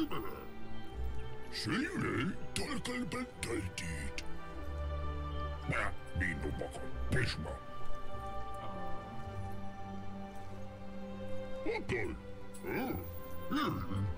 similar. Seirei talkalpentaitit. Mä minun moko be no oh. Okay. Oh. Mm.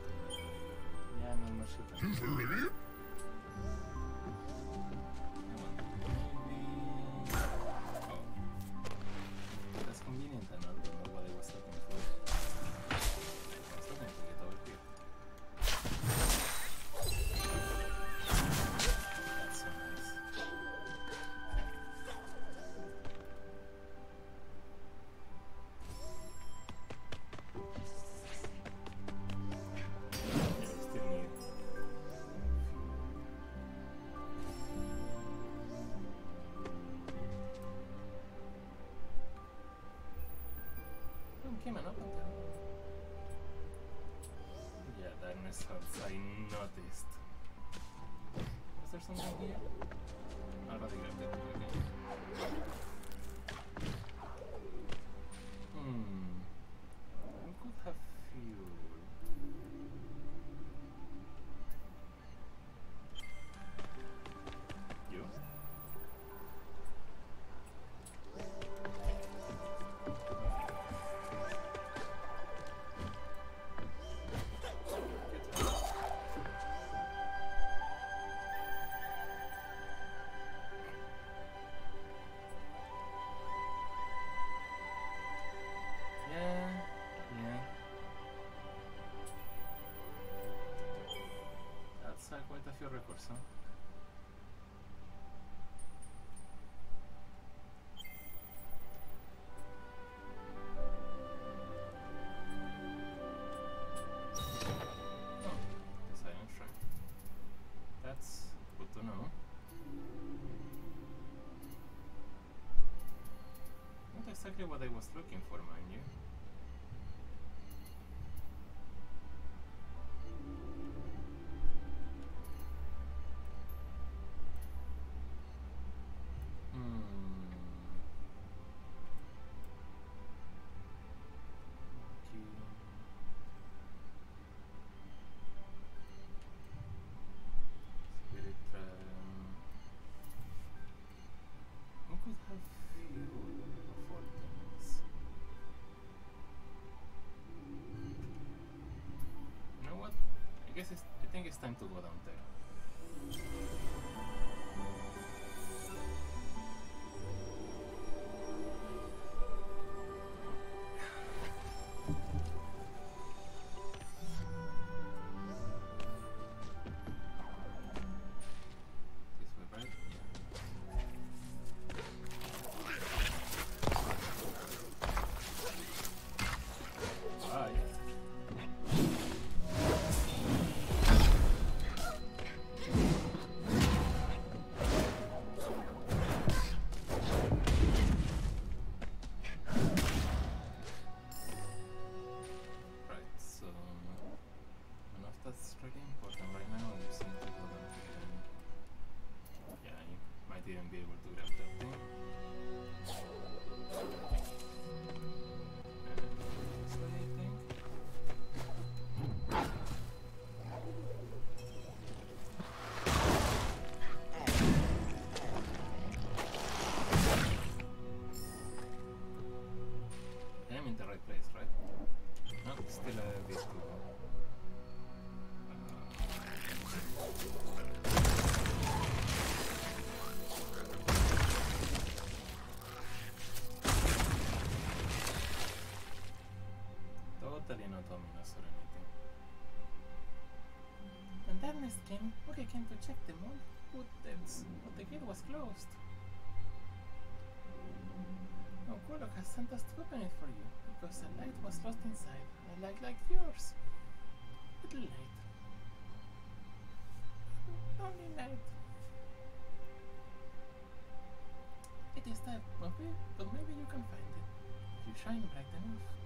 exactly what I was looking for, mind you. とこだみたいな。Ominous or anything. When darkness came, Uge came to check all. Good deaths, but the gate was closed. No, Kwolok has sent us to open it for you, because a light was lost inside. A light like yours. Little light. Only light. It is dark, okay? But maybe you can find it. If you shine bright enough.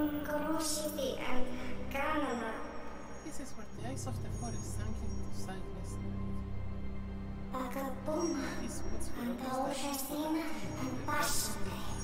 Oh, and Ganana. this is where the ice of the forest sank into silence. Bagabuma. These woods were And the Oshasina and Bashate.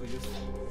to just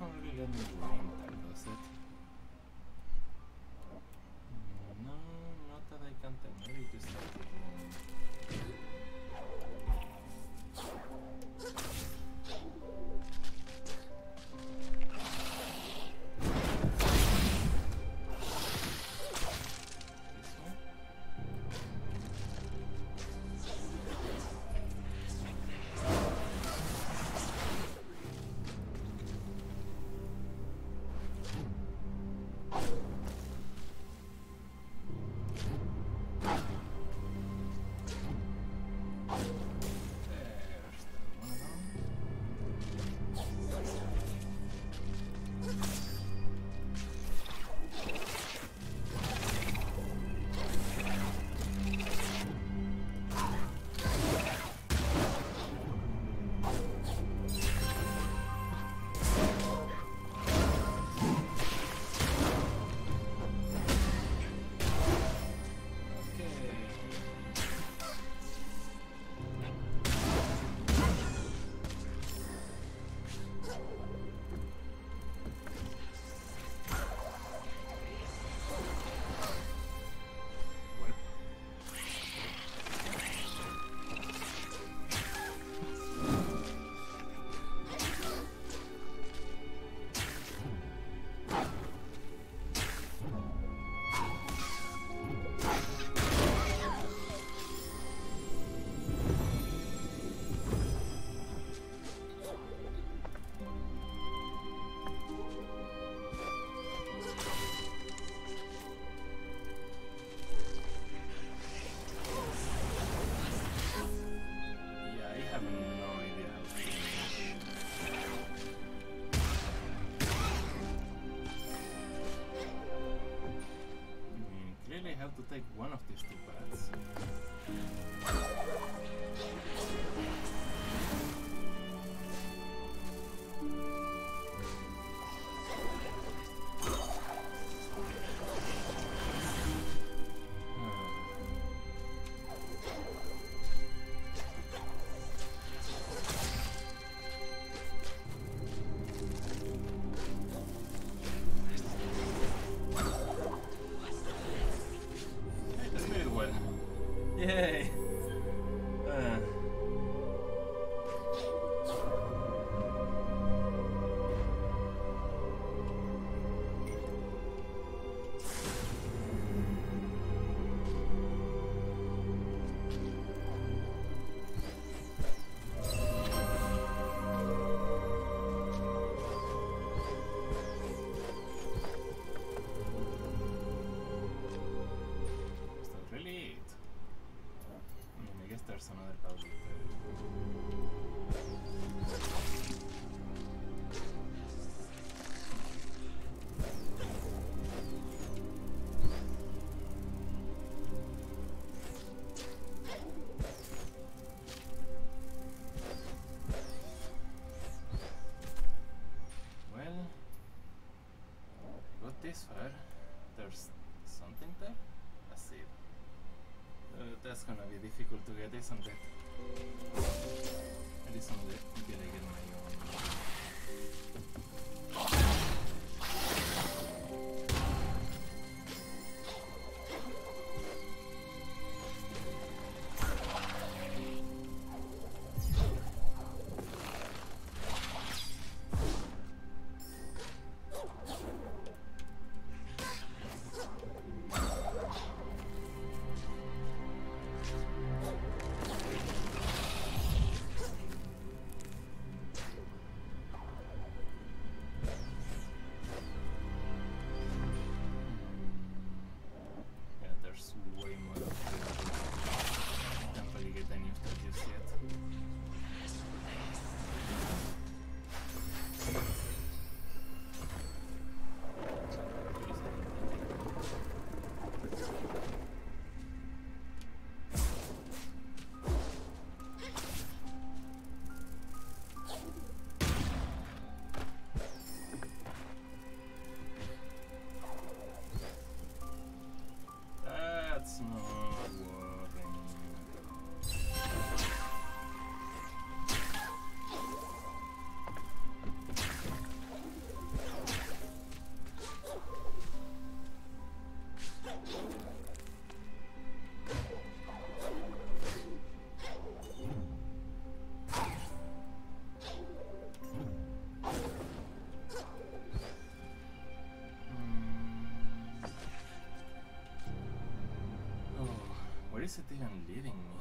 천을 잃는 거예요. to take one of these two paths. gonna be difficult to get, isn't it? It isn't getting my own. even leaving me?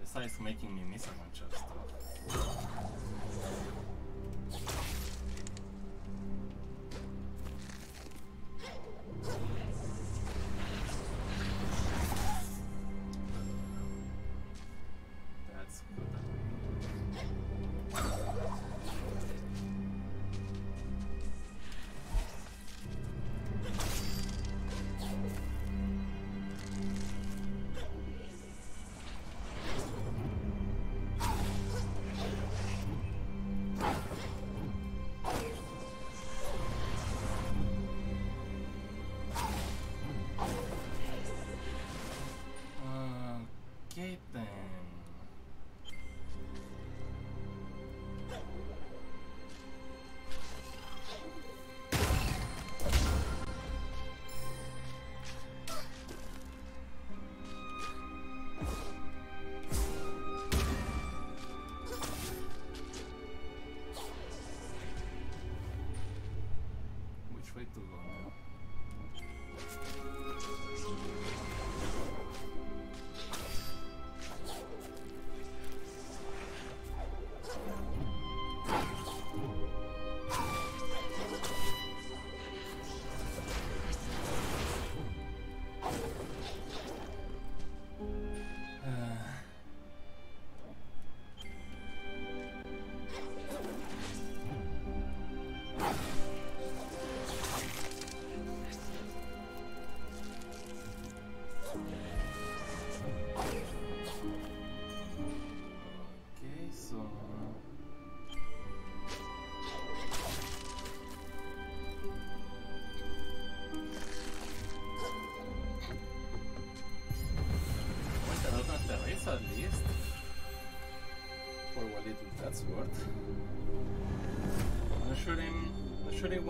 Besides making me miss a bunch of stuff.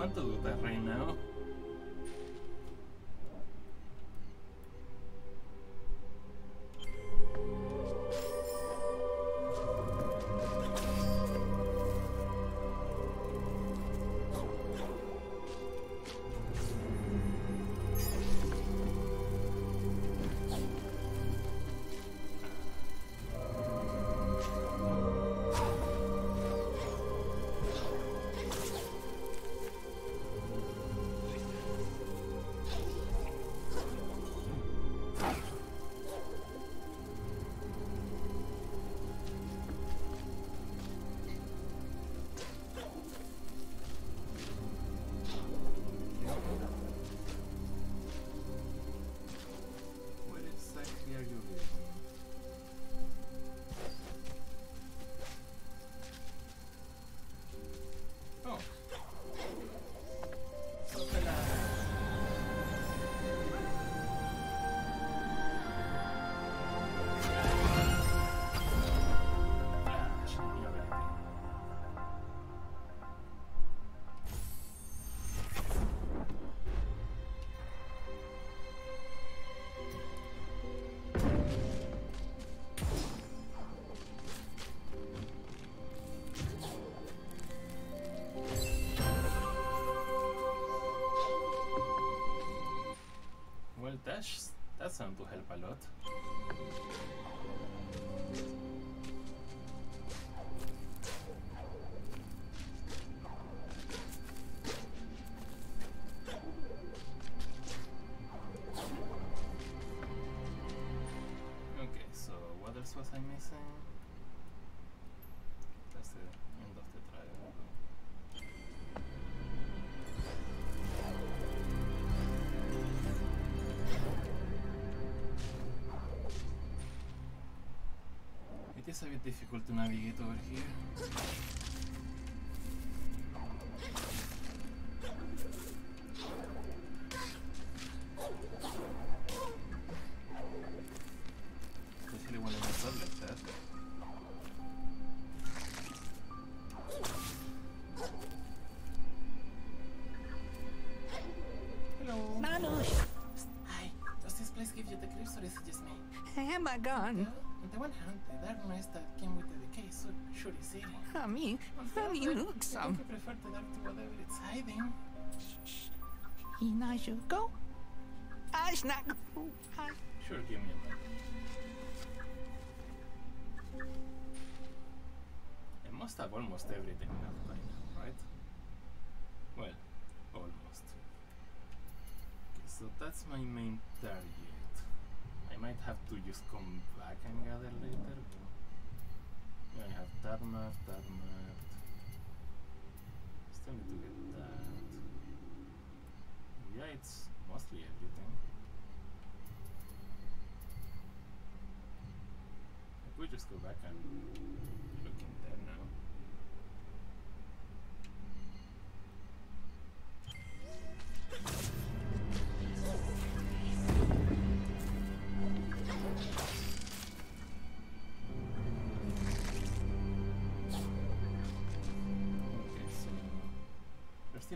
i want to do that right now. Okay, so what else was I missing? It is a bit difficult to navigate over here. Especially when I mess up like that. Hello. Nanush, Hi. Does this place give you the creeps or is it just me? am I gone? On the I mean, funny other, look I some. think I prefer the dark to whatever it's hiding. Inajugo? Ashnak. Sure, give me a moment. I must have almost everything left by now, right? Well, almost. Okay, so that's my main target. I might have to just come back and gather later. But I have that map, that map. Still need to get that. Yeah, it's mostly everything. I could just go back and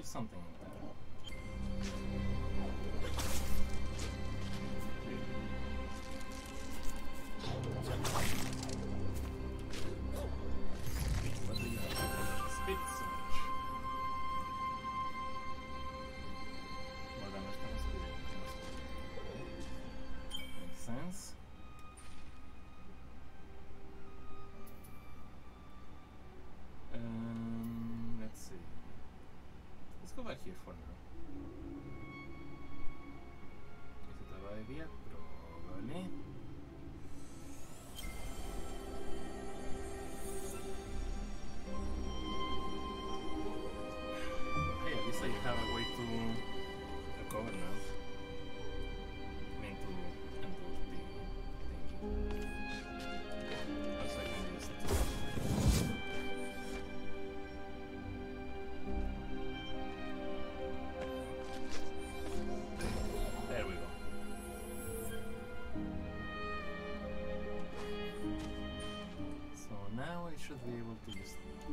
something Let's go back here use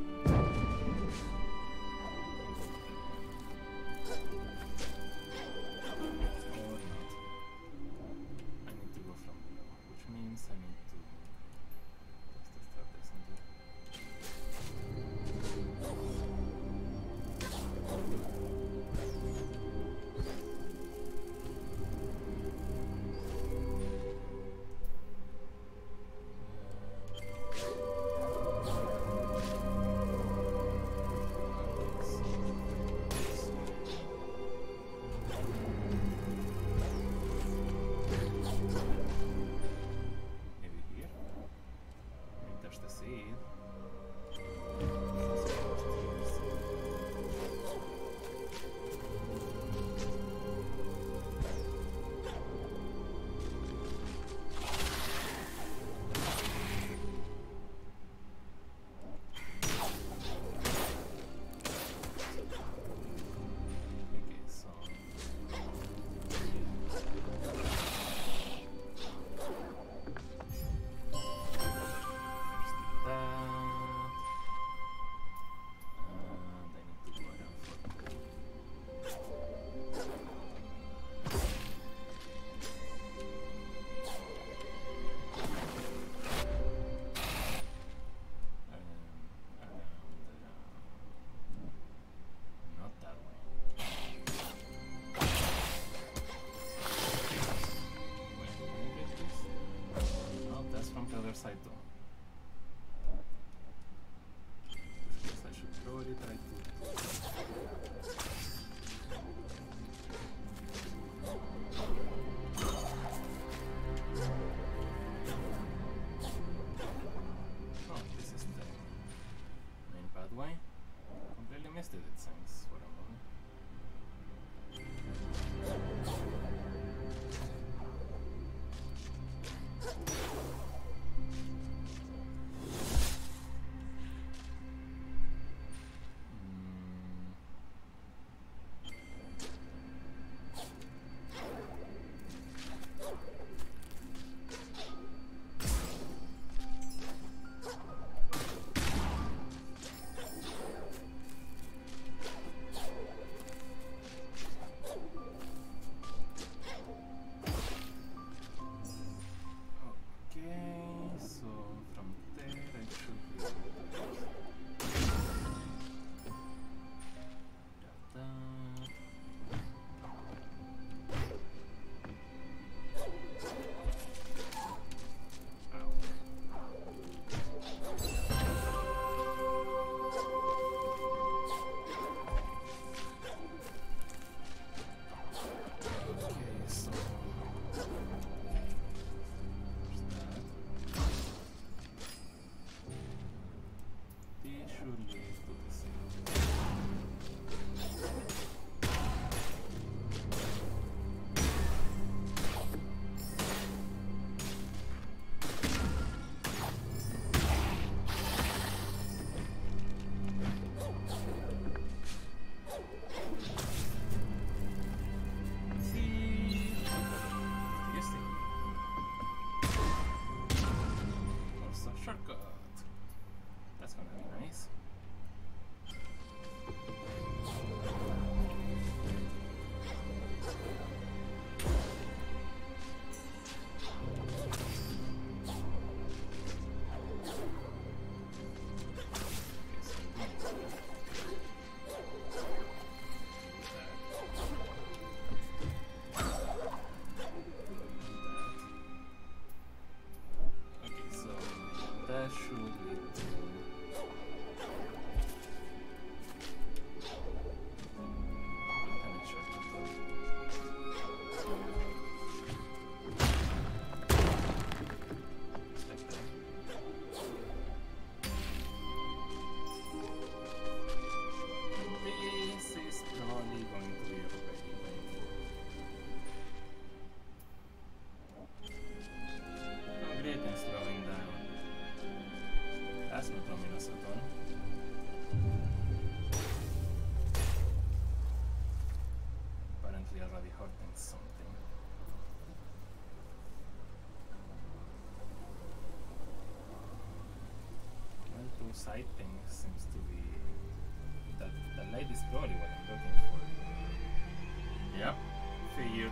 shortcut. side thing seems to be that the light is probably what I'm looking for. Yep, you.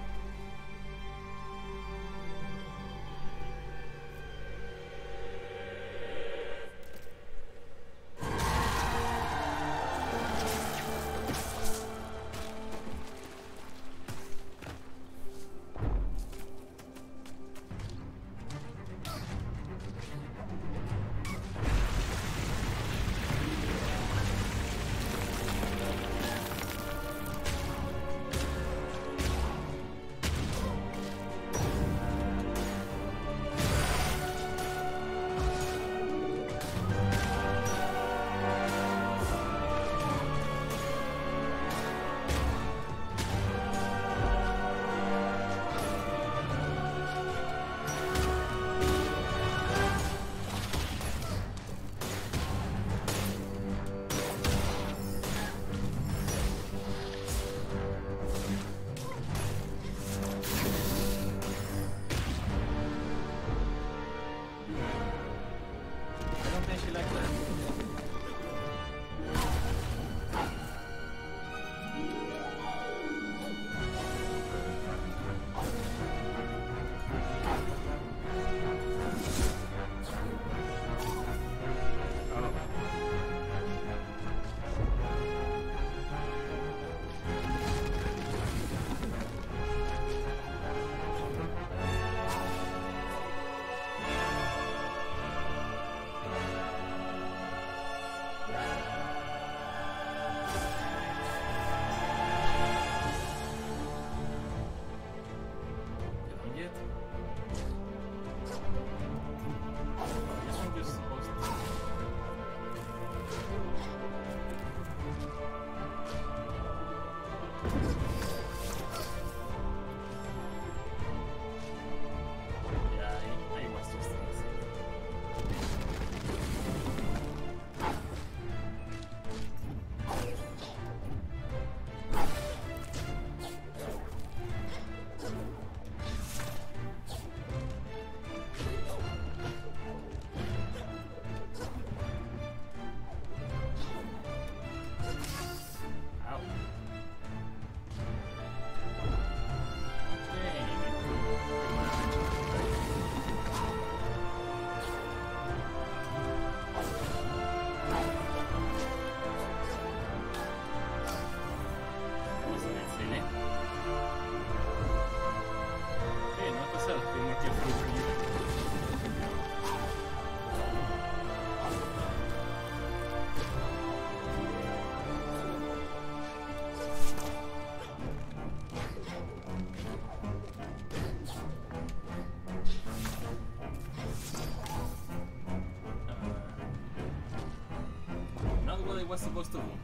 Was supposed to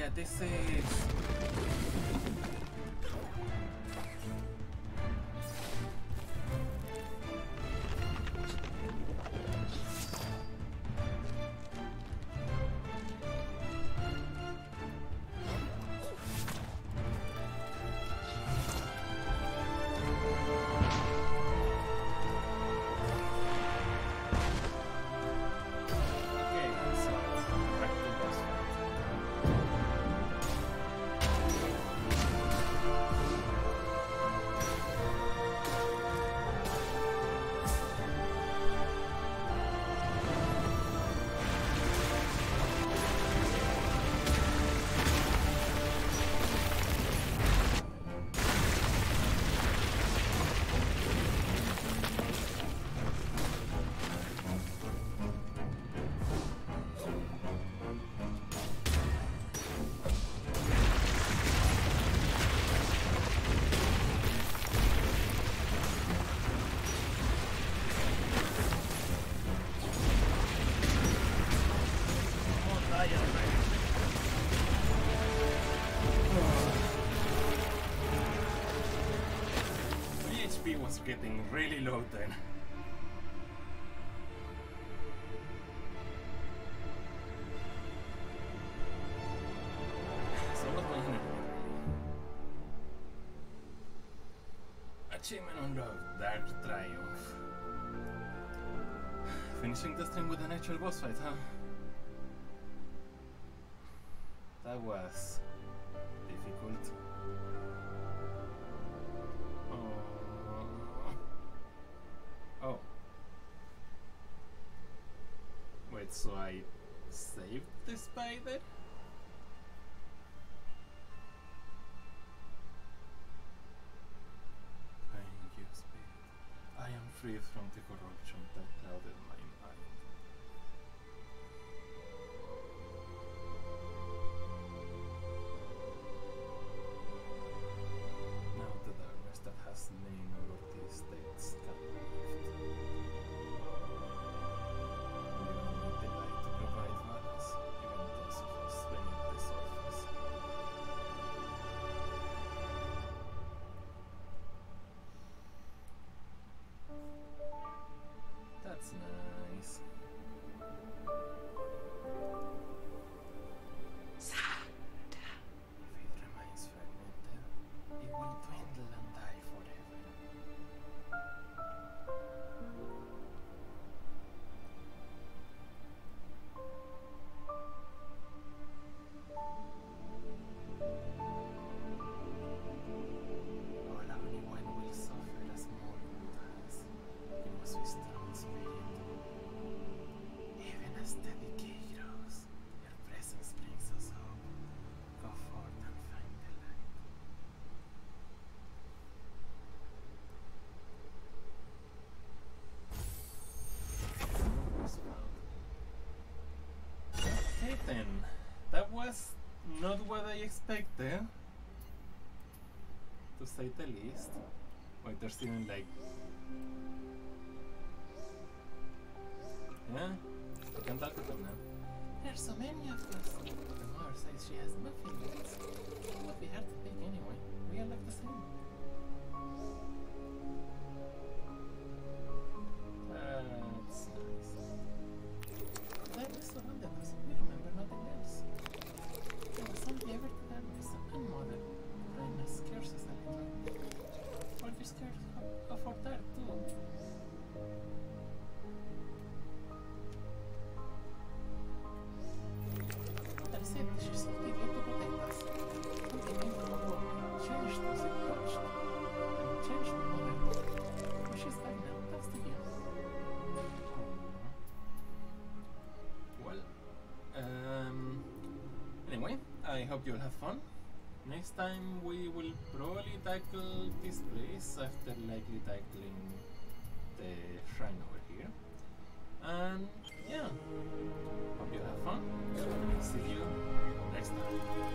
yeah, this is. Was getting really low then. So what enemy really? Achievement unlocked, Dark Triumph. Finishing the stream with an actual boss fight, huh? That was difficult. Wait, so I saved the spider? Thank you, Spirit. I am free from the corruption that clouded then, that was not what I expected. To say the least. Wait, there's even like Yeah, I can talk to them now. There's so many of us. The mother says she has nothing else. It would be hard to pick anyway. We are look the same. Hope you'll have fun. Next time we will probably tackle this place after likely tackling the shrine over here. And yeah, hope you have fun. See you next time.